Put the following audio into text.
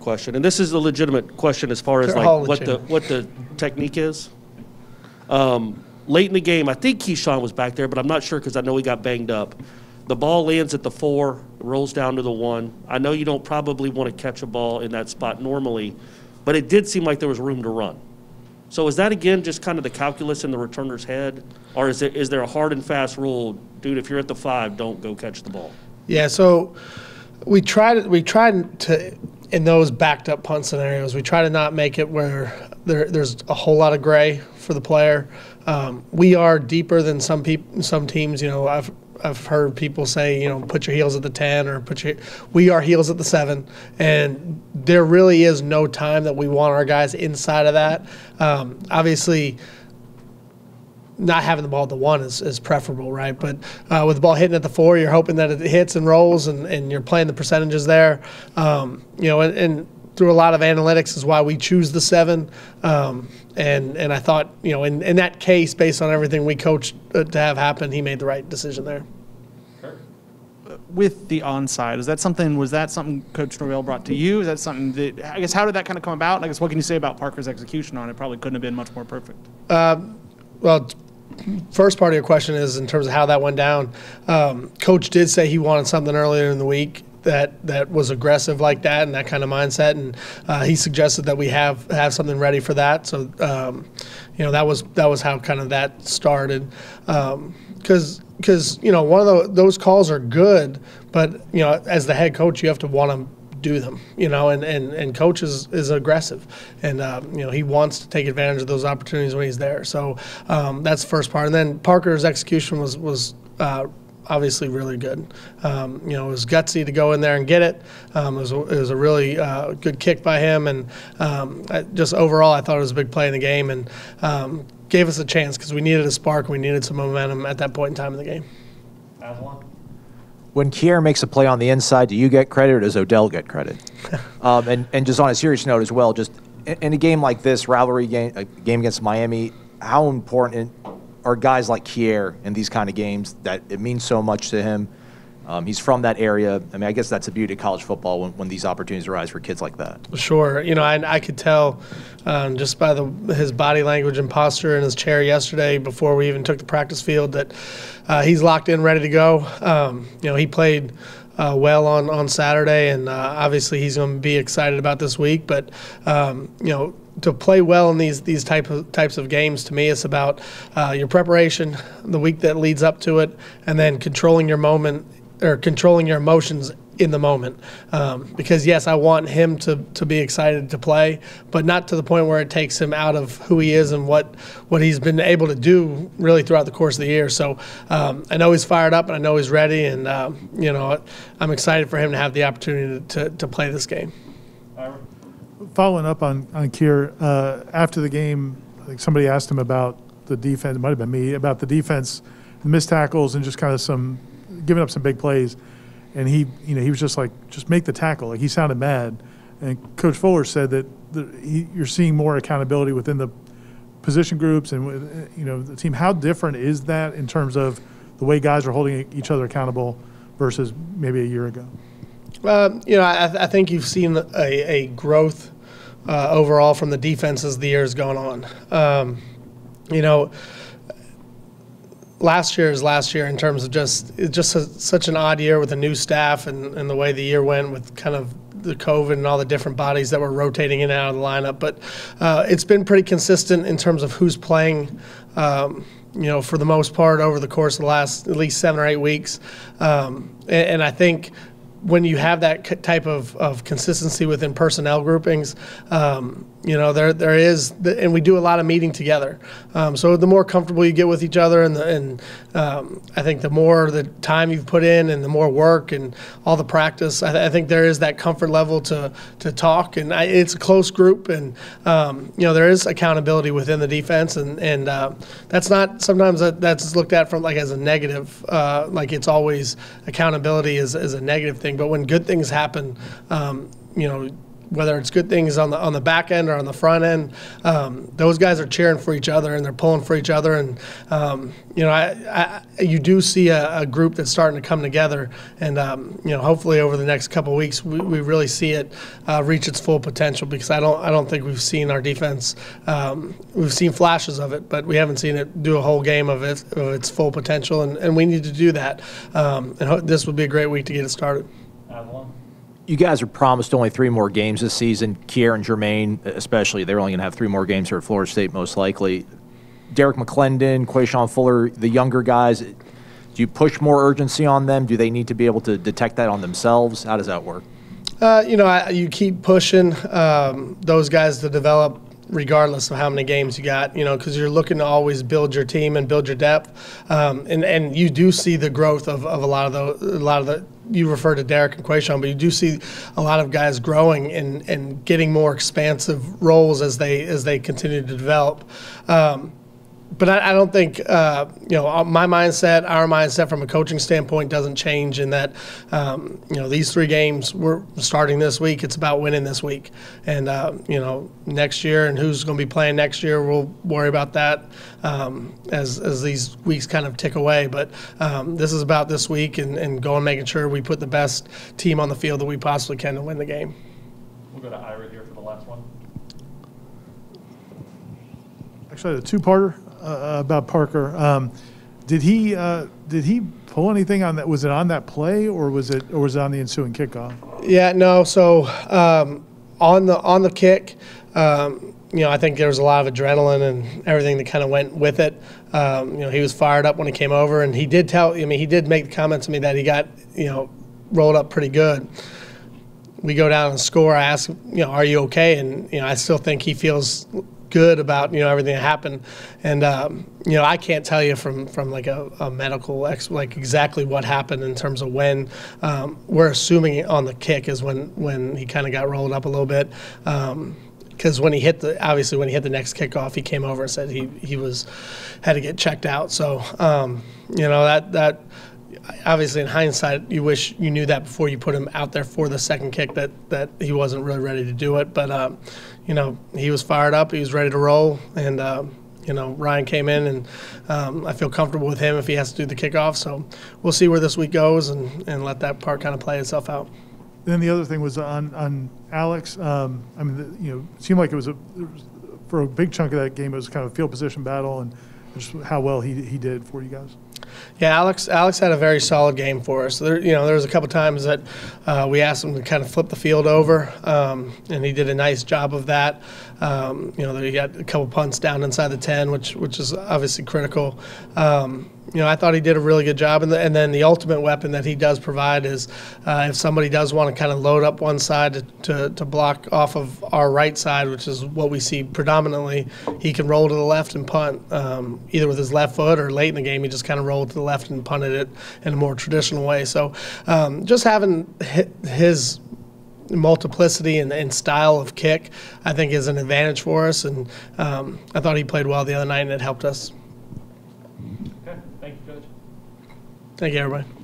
question, and this is a legitimate question as far as They're like what the, what the technique is. Um, Late in the game, I think Keyshawn was back there, but I'm not sure because I know he got banged up. The ball lands at the four, rolls down to the one. I know you don't probably want to catch a ball in that spot normally, but it did seem like there was room to run. So is that again just kind of the calculus in the returner's head? Or is there, is there a hard and fast rule, dude, if you're at the five, don't go catch the ball? Yeah, so we tried we tried to in those backed up punt scenarios. We try to not make it where there, there's a whole lot of gray for the player. Um, we are deeper than some some teams. You know, I've I've heard people say, you know, put your heels at the ten or put your. We are heels at the seven, and there really is no time that we want our guys inside of that. Um, obviously not having the ball at the one is, is preferable, right? But uh, with the ball hitting at the four, you're hoping that it hits and rolls, and, and you're playing the percentages there. Um, you know, and, and through a lot of analytics is why we choose the seven. Um, and and I thought, you know, in, in that case, based on everything we coached uh, to have happen, he made the right decision there. with the onside, is that something? Was that something Coach Norvell brought to you? Is that something that I guess how did that kind of come about? I guess what can you say about Parker's execution on it? Probably couldn't have been much more perfect. Well, first part of your question is in terms of how that went down. Um, Coach did say he wanted something earlier in the week that that was aggressive like that and that kind of mindset, and uh, he suggested that we have have something ready for that. So, um, you know, that was that was how kind of that started. Because because you know one of the, those calls are good, but you know as the head coach you have to want to do them, you know, and, and, and coach is, is aggressive and, um, you know, he wants to take advantage of those opportunities when he's there. So um, that's the first part. And then Parker's execution was, was uh, obviously really good. Um, you know, it was gutsy to go in there and get it. Um, it, was a, it was a really uh, good kick by him. And um, I, just overall, I thought it was a big play in the game and um, gave us a chance because we needed a spark. And we needed some momentum at that point in time in the game. When Keir makes a play on the inside, do you get credit or does Odell get credit? um, and, and just on a serious note as well, just in, a game like this, rivalry game, a game against Miami, how important are guys like Keir in these kind of games that it means so much to him? Um, he's from that area. I mean, I guess that's the beauty of college football when, when these opportunities arise for kids like that. Sure, you know, I, I could tell um, just by the his body language and posture in his chair yesterday before we even took the practice field that uh, he's locked in, ready to go. Um, you know, he played uh, well on on Saturday, and uh, obviously he's going to be excited about this week. But um, you know, to play well in these these type of types of games, to me, it's about uh, your preparation, the week that leads up to it, and then controlling your moment or controlling your emotions in the moment. Um, because yes, I want him to, to be excited to play, but not to the point where it takes him out of who he is and what what he's been able to do really throughout the course of the year. So um, I know he's fired up and I know he's ready, and um, you know I'm excited for him to have the opportunity to, to play this game. Following up on, on Keir, uh, after the game, I think somebody asked him about the defense, it might have been me, about the defense, the missed tackles and just kind of some, giving up some big plays. And he, you know, he was just like, just make the tackle. Like he sounded mad. And Coach Fuller said that the, he, you're seeing more accountability within the position groups and, you know, the team. How different is that in terms of the way guys are holding each other accountable versus maybe a year ago? Um, you know, I, I think you've seen a, a growth uh, overall from the defense as the year's gone on. Um, you know, last year is last year in terms of just just a, such an odd year with a new staff and, and the way the year went with kind of the COVID and all the different bodies that were rotating in and out of the lineup. But uh, it's been pretty consistent in terms of who's playing. Um, you know, for the most part, over the course of the last at least seven or eight weeks, um, and, and I think when you have that type of, of consistency within personnel groupings, um, you know there there is, and we do a lot of meeting together. Um, so the more comfortable you get with each other, and the, and um, I think the more the time you've put in, and the more work and all the practice, I, th- I think there is that comfort level to to talk, and I, it's a close group, and um, you know there is accountability within the defense, and and uh, that's not sometimes that, that's looked at from like as a negative, uh, like it's always accountability is, is a negative thing, but when good things happen, um, you know whether it's good things on the on the back end or on the front end, um, those guys are cheering for each other and they're pulling for each other. And um, you know, I, I, you do see a, a group that's starting to come together. And um, you know, hopefully over the next couple of weeks, we, we really see it uh, reach its full potential. Because I don't I don't think we've seen our defense. Um, we've seen flashes of it, but we haven't seen it do a whole game of, it, of its full potential. And, and we need to do that. Um, and this would be a great week to get it started. You guys are promised only three more games this season. Keir and Jermaine, especially, they're only going to have three more games here at Florida State, most likely. Derrick McLendon, Quashon Fuller, the younger guys, do you push more urgency on them? Do they need to be able to detect that on themselves? How does that work? Uh, you know, I, you keep pushing um, those guys to develop regardless of how many games you got, you know, because you're looking to always build your team and build your depth. Um, and, and you do see the growth of, of a lot of the, a lot of the, you refer to Derrick and Quashon, but you do see a lot of guys growing and, and getting more expansive roles as they, as they continue to develop. Um, but I, I don't think uh, you know uh, my mindset, our mindset from a coaching standpoint doesn't change in that um, you know these three games we're starting this week. It's about winning this week, and uh, you know next year and who's going to be playing next year. We'll worry about that um, as as these weeks kind of tick away. But um, this is about this week and, and going making sure we put the best team on the field that we possibly can to win the game. We'll go to Ira here for the last one. Actually, a two-parter uh, about Parker. Um, did he uh, did he pull anything on that? Was it on that play, or was it or was it on the ensuing kickoff? Yeah, no. So um, on the on the kick, um, you know, I think there was a lot of adrenaline and everything that kind of went with it. Um, you know, he was fired up when he came over, and he did tell. I mean, he did make the comment to me that he got you know rolled up pretty good. We go down and score. I ask, you know, are you okay? And you know, I still think he feels good about you know everything that happened, and um, you know I can't tell you from from like a, a medical ex like exactly what happened in terms of when. Um, we're assuming on the kick is when when he kind of got rolled up a little bit. Um, because when he hit the obviously when he hit the next kickoff, he came over and said he he was had to get checked out. So um, you know that that obviously in hindsight you wish you knew that before you put him out there for the second kick that that he wasn't really ready to do it. But um, you know he was fired up, he was ready to roll, and. Um, you know, Ryan came in, and um, I feel comfortable with him if he has to do the kickoff. So we'll see where this week goes, and, and let that part kind of play itself out. Then the other thing was on on Alex. Um, I mean, the, you know, it seemed like it was a for a big chunk of that game. It was kind of a field position battle, and just how well he he did for you guys. Yeah, Alex. Alex had a very solid game for us. There, you know, there was a couple times that uh, we asked him to kind of flip the field over, um, and he did a nice job of that. Um, you know, he got a couple punts down inside the ten, which which is obviously critical. Um, you know, I thought he did a really good job. And, the, and then the ultimate weapon that he does provide is uh, if somebody does want to kind of load up one side to, to, to, block off of our right side, which is what we see predominantly, he can roll to the left and punt um, either with his left foot or late in the game, he just kind of rolled to the left and punted it in a more traditional way. So um, just having his multiplicity and, and, style of kick, I think, is an advantage for us. And um, I thought he played well the other night, and it helped us. Okay, thank you, Coach. Thank you, everybody.